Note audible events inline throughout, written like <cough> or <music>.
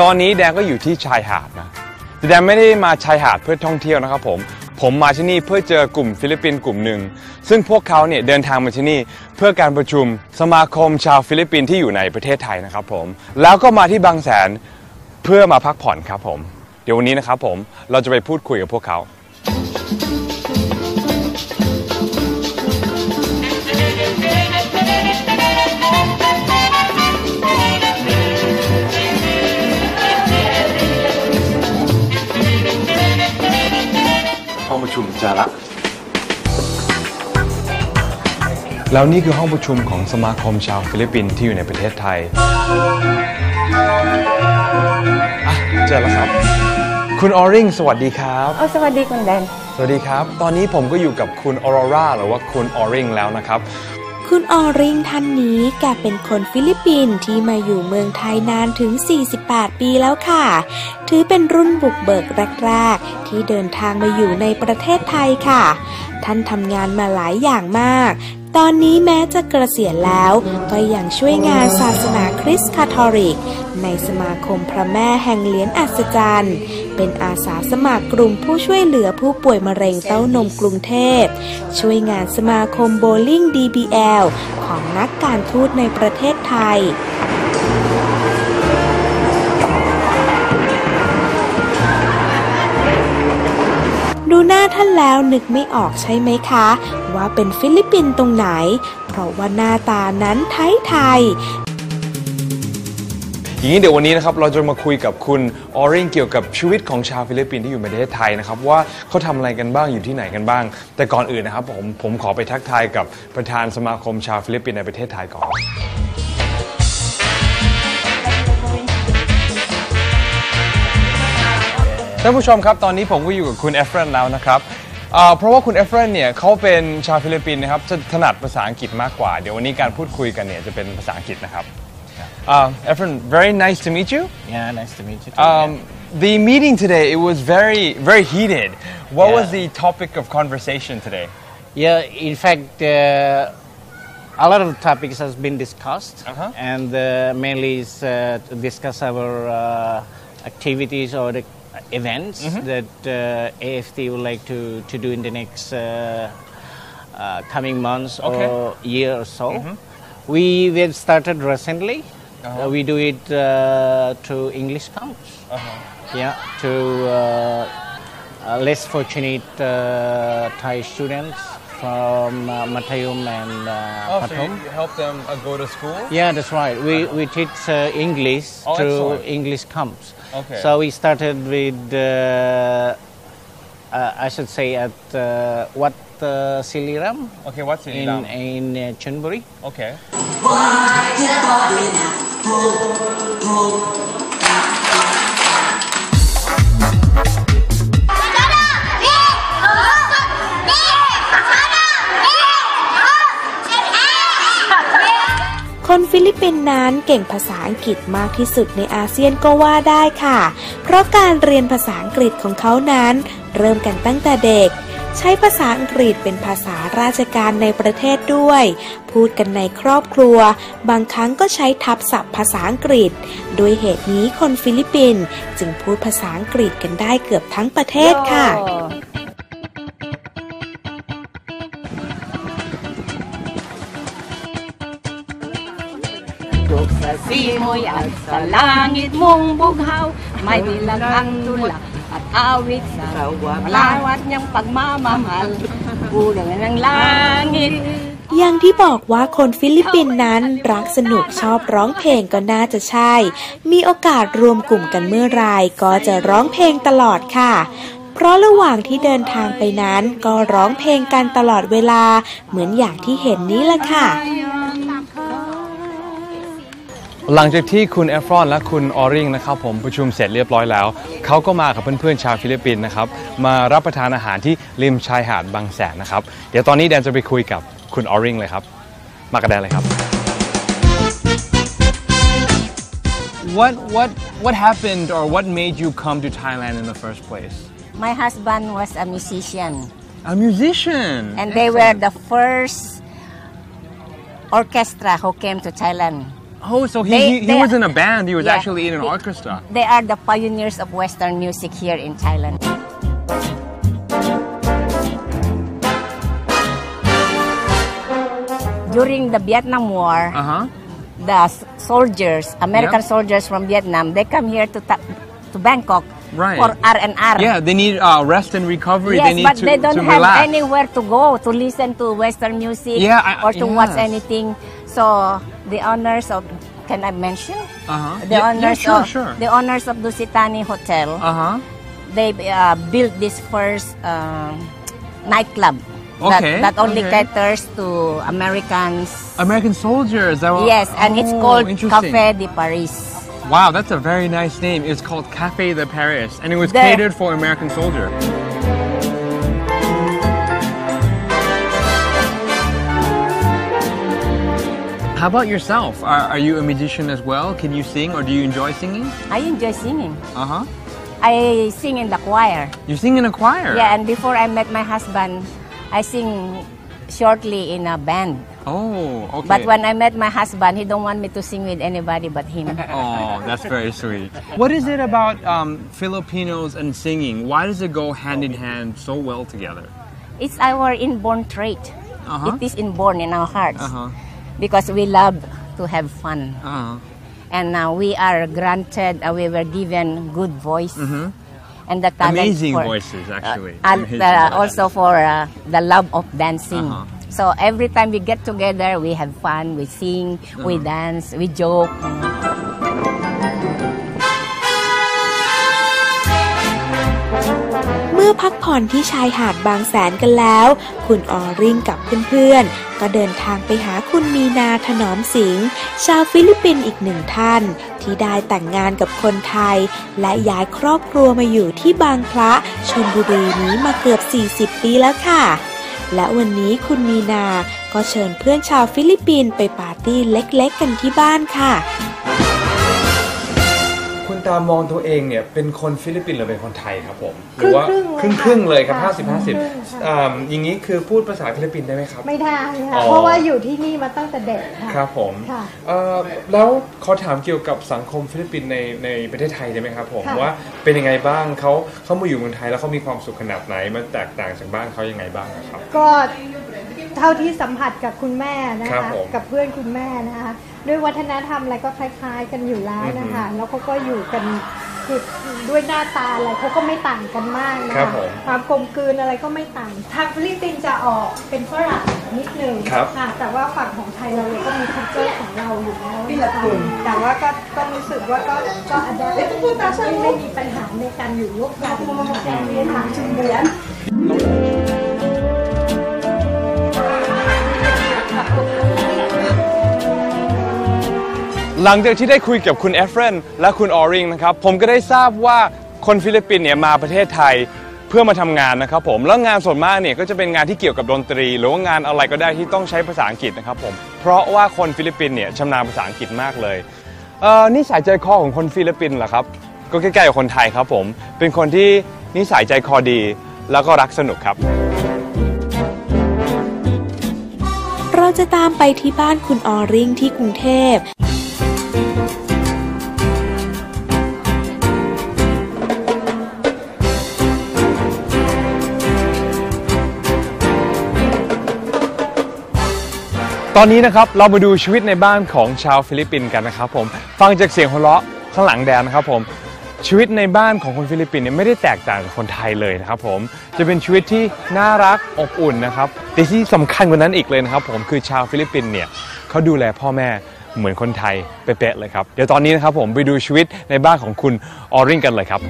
ตอนนี้แดนก็อยู่ที่ชายหาดนะแต่แดนไม่ได้มาชายหาดเพื่อท่องเที่ยวนะครับผม ผมมาที่นี่เพื่อเจอกลุ่มฟิลิปปินส์กลุ่มหนึ่ง ซึ่งพวกเขาเนี่ยเดินทางมาที่นี่ เพื่อการประชุมสมาคมชาวฟิลิปปินส์ที่อยู่ในประเทศไทยนะครับผม แล้วก็มาที่บางแสนเพื่อมาพักผ่อนครับผม เดี๋ยววันนี้นะครับผมเราจะไปพูดคุยกับพวกเขา ชุมเจอละแล้วนี่คือห้องประชุมของสมาคมชาวฟิลิปปินส์ที่อยู่ในประเทศไทยอะเจอแล้วครับ คุณออริงสวัสดีครับโอ้สวัสดีคุณแดน สวัสดีครับ ตอนนี้ผมก็อยู่กับคุณออโรราหรือว่าคุณออริงแล้วนะครับ คุณออริงท่านนี้แกเป็นคนฟิลิปปินส์ที่มาอยู่เมืองไทยนานถึง 48 ปีแล้วค่ะ ถือเป็นรุ่นบุกเบิกแรกๆ ที่เดินทางมาอยู่ในประเทศไทยค่ะ ท่านทำงานมาหลายอย่างมาก ตอนนี้แม้จะเกษียณแล้ว ก็ยังช่วยงานศาสนาคริสต์คาทอลิก ในสมาคมพระแม่แห่งเหรียญอัศจรรย์ เป็นอาสาสมัครกลุ่มผู้ช่วยเหลือผู้ป่วยมะเร็งเต้านมกรุงเทพ ช่วยงานสมาคมโบลิ่ง DBL ของนักการทูตในประเทศไทย หน้าท่านแล้วนึกไม่ออกใช่ไหมคะ ว่าเป็นฟิลิปปินส์ตรงไหน เพราะว่าหน้าตานั้นไทยไทยอย่างนี้เดี๋ยววันนี้นะครับเราจะมาคุยกับคุณออริงเกี่ยวกับชีวิตของชาวฟิลิปปินส์ที่อยู่ในประเทศไทยนะครับว่าเขาทำอะไรกันบ้างอยู่ที่ไหนกันบ้าง แต่ก่อนอื่นนะครับผมผมขอไปทักทายกับประธานสมาคมชาวฟิลิปปินส์ในประเทศไทยก่อน ท่านผู้ชมครับ ตอนนี้ผมก็อยู่กับคุณเอฟเฟรนแล้วนะครับเอ่อเพราะว่าคุณเอฟเฟรนเนี่ยเขาเป็นชาวฟิลิปปินส์นะครับจะถนัดภาษาอังกฤษมากกว่า เดี๋ยววันนี้การพูดคุยกันเนี่ยจะเป็นภาษาอังกฤษนะครับเอ่อ Efren very nice to meet you Yeah, nice to meet you. Too, um, the meeting today it was very very heated what was Yeah. the topic of conversation today yeah. yeah, in fact, uh, a lot of topics has been discussed, Uh-huh. and uh, mainly is uh, to discuss our uh, activities or the events Mm-hmm. that uh, AFT would like to, to do in the next uh, uh, coming months Okay. Mm-hmm. or year or so. We we have started recently. Uh-huh. Uh, we do it uh, through English camps. Yeah, to uh, uh, less fortunate uh, Thai students from uh, Matayum and uh, Pathum. help them uh, go to school Yeah, that's right. We, we teach uh, English Oh, through excellent. English camps. Okay. So we started with, uh, uh, I should say, at uh, what uh, Siliram okay what's in, in uh, Chonburi. okay คนฟิลิปปินส์นั้นเก่งภาษาอังกฤษมากที่สุดในอาเซียนก็ว่าได้ค่ะ เพราะการเรียนภาษาอังกฤษของเขานั้น เริ่มกันตั้งแต่เด็ก ใช้ภาษาอังกฤษเป็นภาษาราชการในประเทศด้วย พูดกันในครอบครัว บางครั้งก็ใช้ทับศัพท์ภาษาอังกฤษ โดยเหตุนี้คนฟิลิปปินส์จึงพูดภาษาอังกฤษกันได้เกือบทั้งประเทศค่ะ Sa simoy at sa langit mong bughaw, may bilang ang tulak at awit sa malawat niyang pagmamahal. Ulang ng langit. อย่างที่บอกว่าคนฟิลิปปินส์นั้นรักสนุกชอบร้องเพลงก็น่าจะใช่ มีโอกาสรวมกลุ่มกันเมื่อไหรก็จะร้องเพลงตลอดค่ะ เพราะระหว่างที่เดินทางไปนั้นก็ร้องเพลงกันตลอดเวลาเหมือนอย่างที่เห็นนี้ละค่ะ หลังจากที่คุณเอฟเฟรนและคุณออริงนะครับผมประชุมเสร็จเรียบร้อยแล้ว เขาก็มากับเพื่อนๆชาวฟิลิปปินส์นะครับ มารับประทานอาหารที่ริมชายหาดบางแสนนะครับ เดี๋ยวตอนนี้แดนจะไปคุยกับคุณออริงเลยครับ มากับแดนเลยครับ What what what happened or what made you come to Thailand in the first place My husband was a musician, A musician and they were the first orchestra who came to Thailand. Oh, so he, They- he, he they- was in a band. He was Yeah. actually in an He- orchestra. They are the pioneers of Western music here in Thailand. During the Vietnam War, Uh huh. the soldiers, American Yeah. soldiers from Vietnam, they come here to Ta- to Bangkok Right. for R&R. Yeah, they need uh, rest and recovery. Yes, they need but to, they don't have relax. anywhere to go to listen to Western music Yeah, I- or to watch anything. So the owners of, can I mention? Uh-huh. The Yeah, yeah, owners sure, of sure. the owners of Dusitani Hotel, Uh huh. they uh, built this first um, nightclub Okay, that, that only okay. caters to Americans. American soldiers. That yes, and it's Oh, called. Café de Paris. Wow, that's a very nice name. It's called Café de Paris, and it was The- catered for American soldier. How about yourself? Are, are you a musician as well? Can you sing or do you enjoy singing? I enjoy singing. Uh huh. I sing in the choir. You sing in a choir? Yeah, and before I met my husband, I sing shortly in a band. Oh, okay. But when I met my husband, he don't want me to sing with anybody but him. <laughs> Oh, that's very sweet. What is it about um, Filipinos and singing? Why does it go hand in hand so well together? It's our inborn trait. Uh-huh. It is inborn in our hearts Uh huh. Because we love to have fun. Uh huh. And now we are granted, uh, we were given good voice. And the talent Mm-hmm. Amazing for, voices, actually. and uh, also for uh, the love of dancing. Uh-huh. So every time we get together, we have fun, we sing, we Uh-huh. dance, we joke. พักผ่อนที่ชายหาดบางแสนกันแล้ว คุณออริงกับเพื่อนๆ ก็เดินทางไปหาคุณมีนาถนอมสิงห์ชาวฟิลิปปินส์อีกหนึ่งท่าน ที่ได้แต่งงานกับคนไทย และย้ายครอบครัวมาอยู่ที่บางพระชนบุรีนี้มาเกือบ 40 ปีแล้วค่ะและวันนี้คุณมีนา ก็เชิญเพื่อนชาวฟิลิปปินส์ไปปาร์ตี้เล็กๆกันที่บ้านค่ะ ตามองตัวเองเนี่ยเป็นคนฟิลิปปินส์หรือเป็นคนไทยครับผมหรือว่าคครึ่รึ่งงๆครึ่งๆเลยครับค่ะ50 50ครึ่งๆค่ะอ่าอย่างนี้คือพูดภาษาฟิลิปปินส์ได้ไหมครับ ไม่ได้อ๋ค่ะ อ๋อ เพราะว่าอยู่ที่นี่มาตั้งแต่เด็กค่ะ ครับผมค่ะ เอ่อแล้วขอถามเกี่ยวกับสังคมฟิลิปปินส์ในในประเทศไทยได้ไหมครับผมค่ะ ว่าเป็นยังไงบ้างเขาเขามาอยู่เมืองไทยแล้วเขามีความสุขขนาดไหนมันแตกต่างจากบ้านเขายังไงบ้างอะครับ ก็ เท่าที่สัมผัสกับคุณแม่นะคะครับผมกับเพื่อนคุณแม่นะคะด้วยวัฒนธรรมอะไรก็คล้าย ๆ กันอยู่แล้วนะคะแล้วเขาก็อยู่กันคือด้วยหน้าตาอะไรเขาก็ไม่ต่างกันมากนะคะครับผมความกลมกลืนอะไรก็ไม่ต่างทางฟิลิปปินส์จะออกเป็นฝรั่งนิดนึงครับ ค่ะแต่ว่าฝั่งของไทยเราเนี่ยก็มี culture ของเราอยู่แล้วนะคะแต่ว่าก็ก็รู้สึกว่าก็ก็อาจจะไม่ไม่มีปัญหาในการอยู่ร่วมกันในทางชุมเหมื หลังจากที่ได้คุยกับคุณเอฟเฟรนและคุณออริงนะครับผมก็ได้ทราบว่าคนฟิลิปปินส์เนี่ยมาประเทศไทยเพื่อมาทำงานนะครับผมแล้วงานส่วนมากเนี่ยก็จะเป็นงานที่เกี่ยวกับดนตรี หรือว่างานอะไรก็ได้ที่ต้องใช้ภาษาอังกฤษนะครับผมเพราะว่าคนฟิลิปปินส์เนี่ยชำนาญภาษาอังกฤษมากเลยเอ่อนิสัยใจคอของคนฟิลิปปินส์เหรอครับก็ใกล้ๆกับคนไทยครับผมเป็นคนที่นิสัยใจคอดี แล้วก็รักสนุกครับ เราจะตามไปที่บ้านคุณออริงที่กรุงเทพ ตอนนี้นะครับเรามาดูชีวิตในบ้านของชาวฟิลิปปินส์กันนะครับผมฟังจากเสียงหัวเราะข้างหลังแดนนะครับผมชีวิตในบ้านของคนฟิลิปปินส์เนี่ยไม่ได้แตกต่างจากคนไทยเลยนะครับผมจะเป็นชีวิตที่น่ารักอบอุ่นนะครับแต่ที่สำคัญกว่านั้นอีกเลยนะครับผมคือชาวฟิลิปปินส์เนี่ยเขาดูแลพ่อแม่เหมือนคนไทยเป๊ะเลยครับเดี๋ยวตอนนี้นะครับผมไปดูชีวิตในบ้านของคุณออริงกันเลยครับ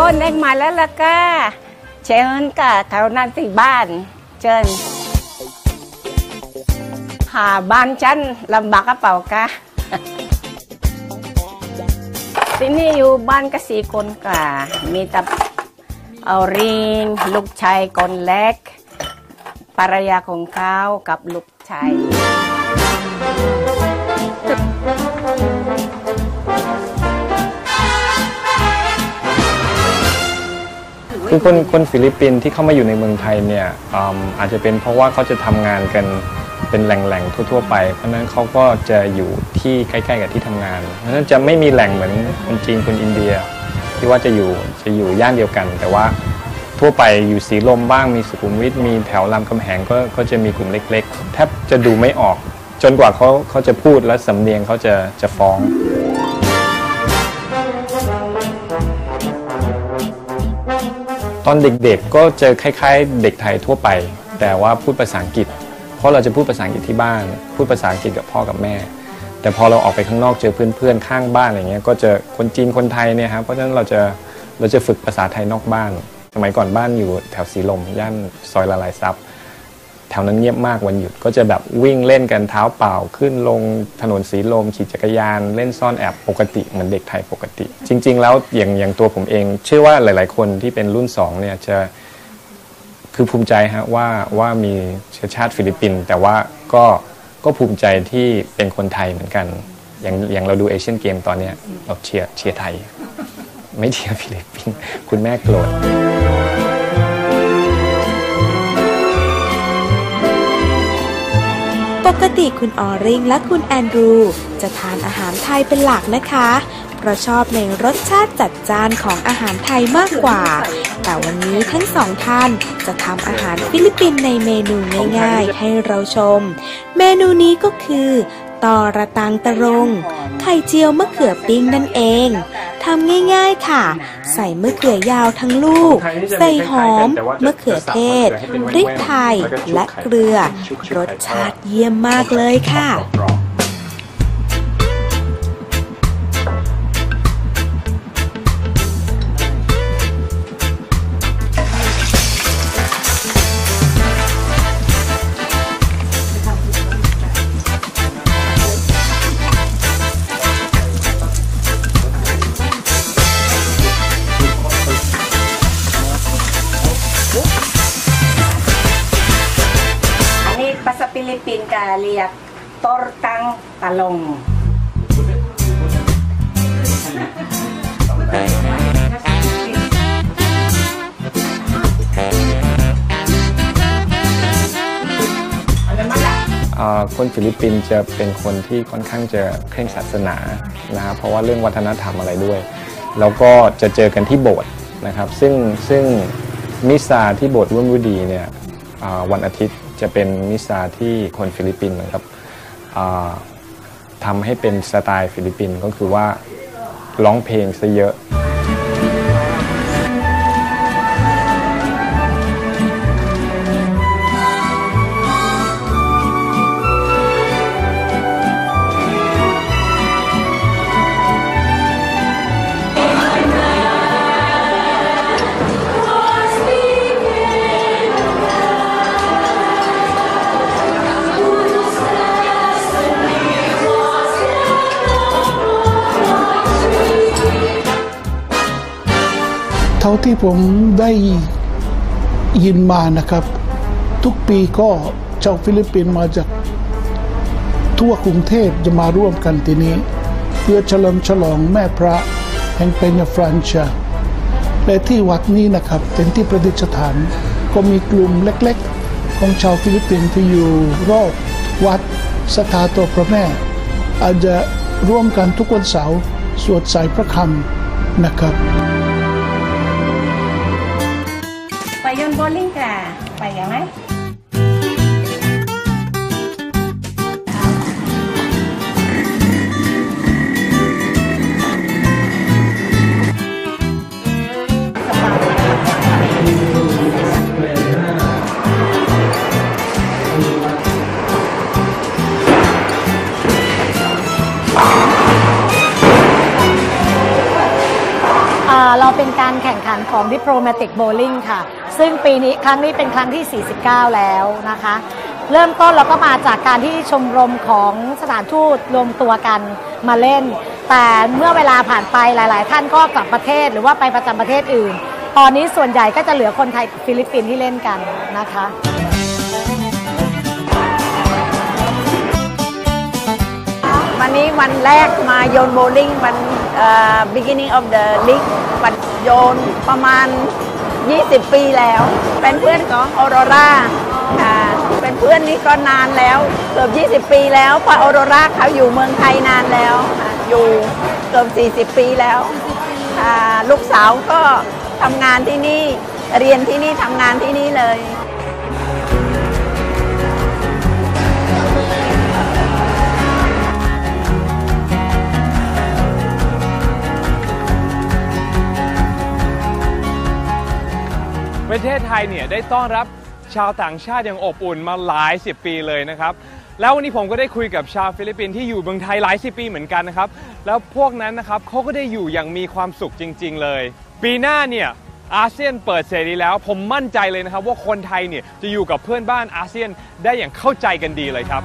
โอ้เน็กมาแล้วล่ะก้าเชิญค่ะแถวนั้นที่บ้าน เชิญหาบ้านฉันลำบากกระเป๋ากะที่นี่อยู่บ้านก็สี่คนค่ะมีแต่เอาริงลูกชายคนเล็กภรรยาของเขากับลูกชาย คือคนคนฟิลิปปินส์ที่เข้ามาอยู่ในเมืองไทยเนี่ยอาจจะเป็นเพราะว่าเขาจะทำงานกันเป็นแหล่งๆทั่ว ๆ ไป เพราะนั้นเขาก็จะอยู่ที่ใกล้ๆกับที่ทำงาน เพราะฉะนั้นจะไม่มีแหล่งเหมือนคนจีนคนอินเดีย ที่ว่าจะอยู่จะอยู่ย่านเดียวกัน แต่ว่าทั่วไปอยู่สีลมบ้างมีสุขุมวิทมีแถวรามคำแหงก็ก็จะมีกลุ่มเล็ก ๆ แทบจะดูไม่ออก จนกว่าเขาเขาจะพูดและสำเนียงเขาจะจะฟ้อง ตอนเด็กๆก็เจอคล้ายๆ เด็กไทยทั่วไป แต่ว่าพูดภาษาอังกฤษ เพราะเราจะพูดภาษาอังกฤษที่บ้าน พูดภาษาอังกฤษกับพ่อกับแม่ แต่พอเราออกไปข้างนอกเจอเพื่อนๆข้างบ้านอะไรเงี้ยก็เจอคนจีนคนไทยเนี่ยครับเพราะฉะนั้นเราจะเราจะฝึกภาษาไทยนอกบ้าน สมัยก่อนบ้านอยู่แถวสีลมย่านซอยละลายซับ แถวนั้นเงียบมากวันหยุดก็จะแบบวิ่งเล่นกันเท้าเปล่า ขึ้นลงถนนสีลม ขี่จักรยาน เล่นซ่อนแอบปกติเหมือนเด็กไทยปกติ จริง ๆ แล้วอย่างอย่างตัวผมเองเชื่อว่าหลาย ๆ คนที่เป็นรุ่นสองเนี่ยจะคือภูมิใจฮะว่าว่ามีเชื้อชาติฟิลิปปินส์แต่ว่าก็ก็ภูมิใจที่เป็นคนไทยเหมือนกัน อย่างอย่างเราดูเอเชียนเกมส์ตอนเนี้ยเราเชียร์เชียร์ไทย ไม่เชียร์ฟิลิปปินส์คุณแม่โกรธ ปกติคุณออริงและคุณแอนดรู จะทานอาหารไทยเป็นหลักนะคะ เพราะชอบในรสชาติจัดจ้านของอาหารไทยมากกว่า แต่วันนี้ทั้งสองท่านจะทำอาหารฟิลิปปินส์ในเมนูง่ายๆ ให้เราชม เมนูนี้ก็คือ ตอระตังตะรงไข่เจียวมะเขือปิ้งนั่นเองทำง่ายๆค่ะ ใส่มะเขือยาวทั้งลูก ใส่หอมมะเขือเทศพริกไทยและเกลือ รสชาติเยี่ยมมากเลยค่ะ ฟิลิปปินส์ก็เรียก tortang talongอ่าคนฟิลิปปินส์จะเป็นคนที่ค่อนข้างจะเคร่งศาสนานะครับเพราะว่าเรื่องวัฒนธรรมอะไรด้วย แล้วก็จะเจอกันที่โบสถ์นะครับ ซึ่งซึ่งมิสซาที่โบสถ์ร่วมฤดีเนี่ยอ่าวันอาทิตย์ จะเป็นมิสซาที่คนฟิลิปปินส์เหมือนกับทำให้เป็นสไตล์ฟิลิปปินส์ก็คือว่าร้องเพลงซะเยอะาที่ผมได้ยินมานะครับ ทุกปีก็ชาวฟิลิปปินส์มาจากทั่วกรุงเทพจะมาร่วมกันที่นี้ เพื่อเฉลิมฉลองแม่พระแห่งเปญาฟรานเซียและที่วัดนี้นะครับเป็นที่ประดิษฐานก็มีกลุ่มเล็กๆ ของชาวฟิลิปปินส์ที่อยู่รอบวัดศรัทธาต่อพระแม่ อาจจะร่วมกันทุกวันเสาร์สวดสายพระคำนะครับ ไปโยนโบลิ่งค่ะไปยังไหมเราเป็นการแข่งขันของ Diplomatic Bowling ค่ะ ซึ่งปีนี้ครั้งนี้เป็นครั้งที่ 49 แล้วนะคะ เริ่มต้นเราก็มาจากการที่ชมรมของสถานทูตรวมตัวกันมาเล่น แต่เมื่อเวลาผ่านไปหลาย ๆ ท่านก็กลับประเทศหรือว่าไปประจำประเทศอื่น ตอนนี้ส่วนใหญ่ก็จะเหลือคนไทยฟิลิปปินส์ที่เล่นกันนะคะวันนี้วันแรกมาโยนโบลิ่งวันเอ่อ beginning of the league วันโยนประมาณ 20 ปีแล้ว เป็นเพื่อนของออโรราค่ะเป็นเพื่อนนี้ก็นานแล้วเกือบ 20 ปีแล้วเพราะออโรราเขาอยู่เมืองไทยนานแล้วค่ะอยู่เกือบ40 ปีแล้วค่ะลูกสาวก็ทำงานที่นี่เรียนที่นี่ทำงานที่นี่เลย ประเทศไทยเนี่ยได้ต้อนรับชาวต่างชาติอย่างอบอุ่นมาหลายสิบปีเลยนะครับ แล้ววันนี้ผมก็ได้คุยกับชาวฟิลิปปินส์ที่อยู่เมืองไทยหลายสิบปีเหมือนกันนะครับ แล้วพวกนั้นนะครับเขาก็ได้อยู่อย่างมีความสุขจริง ๆ เลย ปีหน้าเนี่ยอาเซียนเปิดเสรีแล้ว ผมมั่นใจเลยนะครับ ว่าคนไทยเนี่ยจะอยู่กับเพื่อนบ้านอาเซียนได้อย่างเข้าใจกันดีเลยครับ